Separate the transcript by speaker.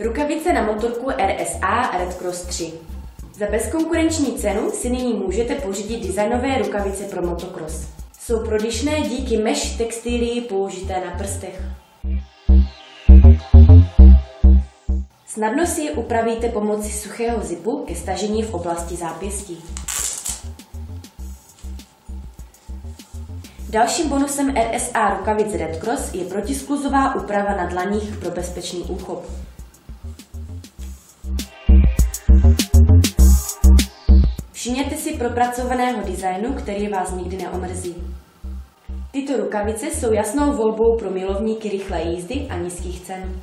Speaker 1: Rukavice na motorku RSA Red Cross 3. Za bezkonkurenční cenu si nyní můžete pořídit designové rukavice pro motocross. Jsou prodyšné díky mesh textilii použité na prstech. Snadno si je upravíte pomocí suchého zipu ke stažení v oblasti zápěstí. Dalším bonusem RSA rukavic Red Cross je protiskluzová úprava na dlaních pro bezpečný úchop. Všimněte si propracovaného designu, který vás nikdy neomrzí. Tyto rukavice jsou jasnou volbou pro milovníky rychlé jízdy a nízkých cen.